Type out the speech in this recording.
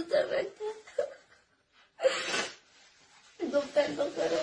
Doktor doktor önce sana da